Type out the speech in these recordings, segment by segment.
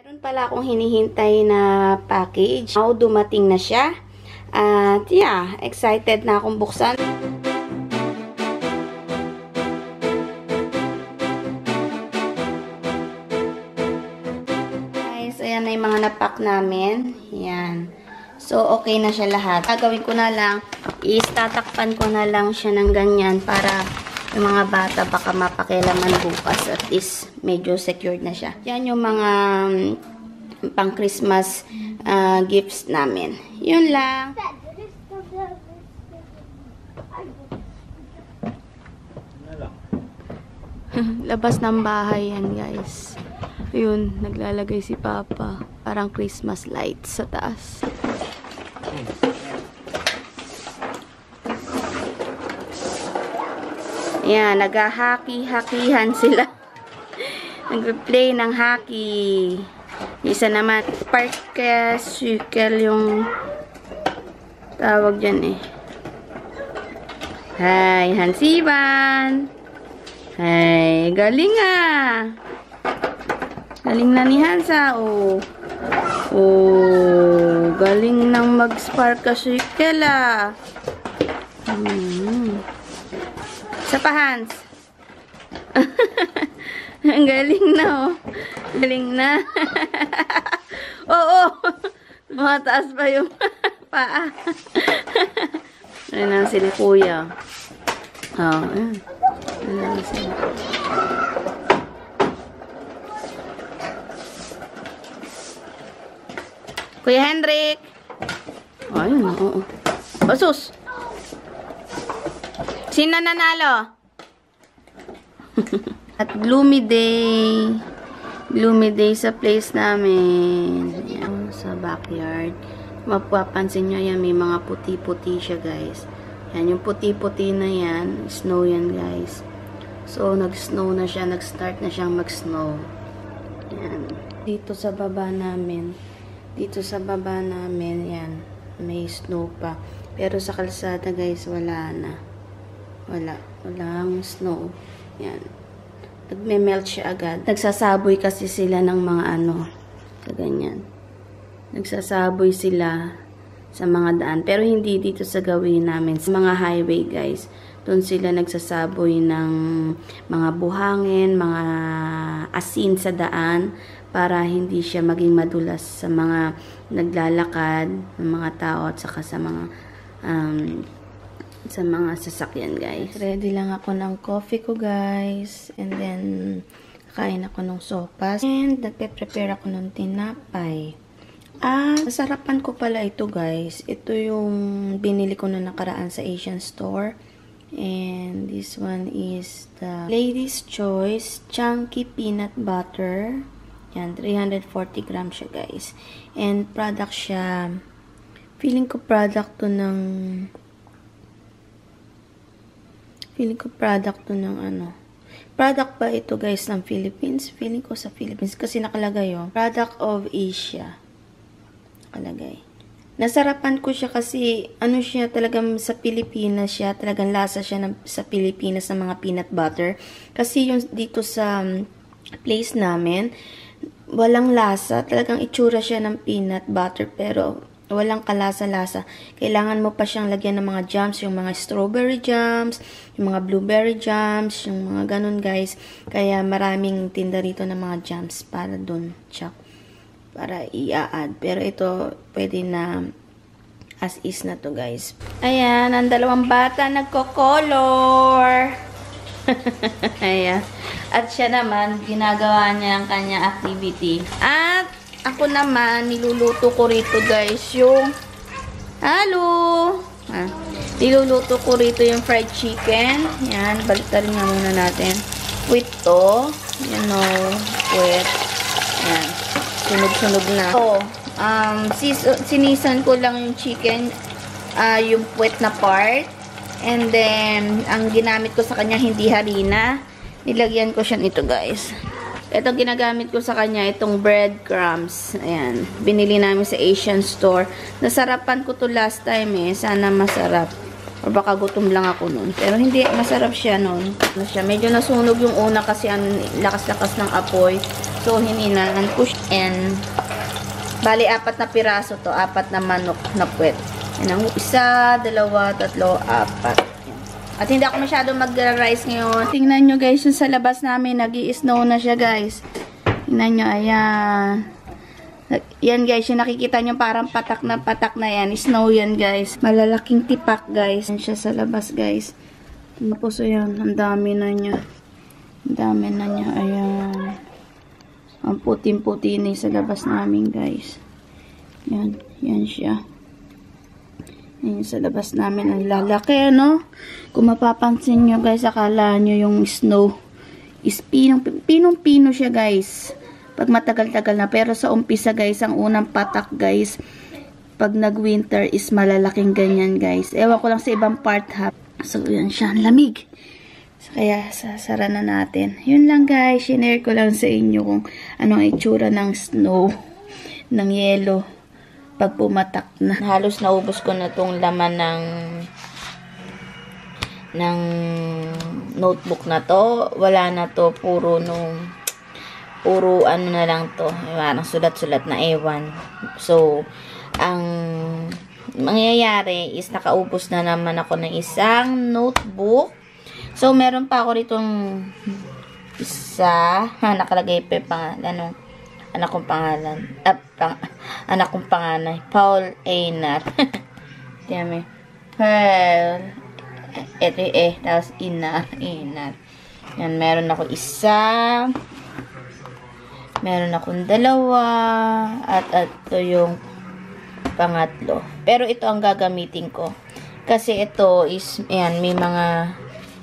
Meron pala akong hinihintay na package. Now, dumating na siya. At yeah, excited na akong buksan. Guys, ayan na yung mga napak namin. Yan. So, okay na siya lahat. Gagawin ko na lang, is tatakpan ko na lang siya ng ganyan para yung mga bata baka mapakilaman bukas. At least, medyo secured na siya. Yan yung mga um, pang Christmas uh, gifts namin. Yun lang. Labas ng bahay yan, guys. Ayun, naglalagay si Papa. Parang Christmas lights sa taas. Yan, naghahaki-hakihan sila. Nagpe-play ng hockey. Isa naman, park circle yung tawag dyan eh. Hi, Hansiban! Hi, galing ah! Galing na ni Hansa, oh. Oh, galing nang mag-spark ka circle ah. Hmm. Sa pa, Hans. Ang galing na, oh. Galing na. Oo. Tumataas pa yung paa. Ayan na sila kuya. Oh, ayan. Ayan na sila. Kuya Hendrik. Oh, ayun, oo. Basus. Sino nanalo? At gloomy day. Gloomy day sa place namin. Yan, sa backyard. Mapapansin nyo yan, may mga puti-puti siya guys. Yan, yung puti-puti na yan, snow yan guys. So, nag-snow na siya, nag-start na siyang mag-snow. Yan. Dito sa baba namin, dito sa baba namin, yan, may snow pa. Pero sa kalsada guys, wala na. Wala. Walang snow. Yan. Nagme-melt siya agad. Nagsasaboy kasi sila ng mga ano. Sa ganyan. Nagsasaboy sila sa mga daan. Pero hindi dito sa gawin namin. Sa mga highway guys. Doon sila nagsasaboy ng mga buhangin, mga asin sa daan para hindi siya maging madulas sa mga naglalakad, mga tao at saka sa mga um, sa mga sasakyan guys. Ready lang ako ng coffee ko guys. And then, kain ako ng sopas. And, nagpe-prepare ako ng tinapay. Ah, nasarapan ko pala ito guys. Ito yung binili ko na nakaraan sa Asian store. And this one is the Lady's Choice Chunky Peanut Butter. Yan, 340 grams siya guys. And product siya, feeling ko product to ng Feeling ko product to ng ano. Product ba ito guys ng Philippines? Feeling ko sa Philippines. Kasi nakalagay yung product of Asia. Nakalagay. Nasarapan ko siya kasi ano siya talagang sa Pilipinas siya. Talagang lasa siya ng, sa Pilipinas ng mga peanut butter. Kasi yung dito sa place namin, walang lasa. Talagang itsura siya ng peanut butter. Pero walang kalasa-lasa. Kailangan mo pa siyang lagyan ng mga jams, yung mga strawberry jams, yung mga blueberry jams, yung mga ganun guys. Kaya maraming tinda rito ng mga jams para dun, chak. Para i-add. Pero ito, pwede na as is na to guys. Ayan, ang dalawang bata nagko-color. Ayan. At siya naman, ginagawa niya ang kanya activity. At ako naman, niluluto ko rito guys yung halo. Ah, niluluto ko rito yung fried chicken. Yan, baliktarin nga muna natin. With to. You know, with. Yan. Sunog-sunog na. So, um, sinisan ko lang yung chicken, uh, yung puwet na part. And then, ang ginamit ko sa kanya, hindi harina. Nilagyan ko siya nito guys. Ito ginagamit ko sa kanya, itong breadcrumbs. Ayan. Binili namin sa Asian store. Nasarapan ko to last time eh. Sana masarap. Or baka gutom lang ako nun. Pero hindi, masarap siya nun. Ano siya, medyo nasunog yung una kasi ang lakas-lakas ng apoy. So, hininaan ko. And, bali, apat na piraso to. Apat na manok na puwet. Yan ang isa, dalawa, tatlo, apat. At hindi ako masyado mag-rice ngayon. Tingnan nyo guys, yung sa labas namin, nag snow na siya guys. Tingnan nyo, ayan. Yan guys, yung nakikita nyo parang patak na patak na yan. Snow yan guys. Malalaking tipak guys. Yan siya sa labas guys. Tapos ayan, ang dami na niya. Ang dami na niya, ayan. Ang puting-puti na sa labas namin guys. Yan, yan siya. Ayan sa labas namin. Ang lalaki, ano? Kung mapapansin nyo, guys, akala nyo yung snow is pinong, pinong-pino siya, guys. Pag matagal-tagal na. Pero sa umpisa, guys, ang unang patak, guys, pag nag-winter is malalaking ganyan, guys. Ewan ko lang sa ibang part, ha. So, yan siya. Ang lamig. So, kaya, sasara na natin. Yun lang, guys. Shinare ko lang sa inyo kung anong itsura ng snow, ng yellow pag pumatak na. Halos naubos ko na tong laman ng ng notebook na to. Wala na to. Puro nung puro ano na lang to. Parang sulat-sulat na ewan. So, ang mangyayari is nakaubos na naman ako ng isang notebook. So, meron pa ako ritong isa. Ha, nakalagay pa yung pangalan ng anak kong pangalan. Ah, pang, anak kong panganay. Paul Einar. Diyame. Paul. Ito eh. Tapos Inar. Inar. Yan, meron ako isa. Meron akong dalawa. At ito yung pangatlo. Pero ito ang gagamitin ko. Kasi ito is, ayan, may mga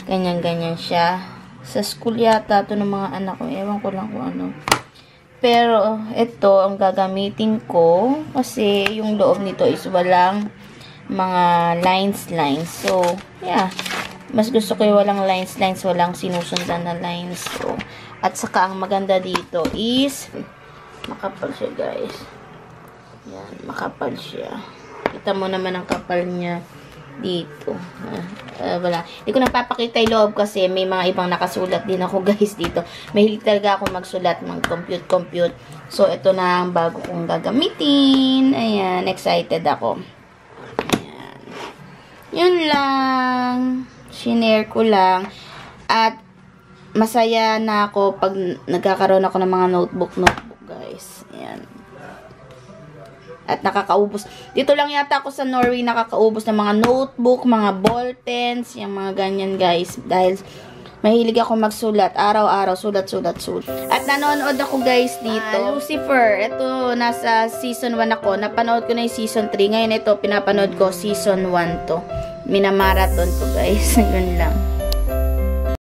ganyan-ganyan siya. Sa school yata ito ng mga anak ko. Ewan ko lang kung ano. Pero, ito ang gagamitin ko kasi yung loob nito is walang mga lines-lines. So, yeah. Mas gusto ko yung walang lines-lines, walang sinusundan na lines. So, at saka ang maganda dito is makapal siya, guys. Yan, makapal siya. Kita mo naman ang kapal niya dito. Uh, wala. Hindi ko napapakita yung loob kasi may mga ibang nakasulat din ako guys dito. Mahilig talaga ako magsulat, mag-compute-compute. So, ito na ang bago kong gagamitin. Ayan, excited ako. Ayan. Yun lang. Shinare ko lang. At, masaya na ako pag nagkakaroon ako ng mga notebook-notebook guys. Ayan. At nakakaubos. Dito lang yata ako sa Norway nakakaubos ng mga notebook, mga ball pens, yung mga ganyan guys. Dahil mahilig ako magsulat. Araw-araw, sulat, sulat, sulat. At nanonood ako guys dito. Uh, Lucifer. Ito, nasa season 1 ako. Napanood ko na yung season 3. Ngayon ito, pinapanood ko season 1 to. Minamarathon ko guys. Yun lang.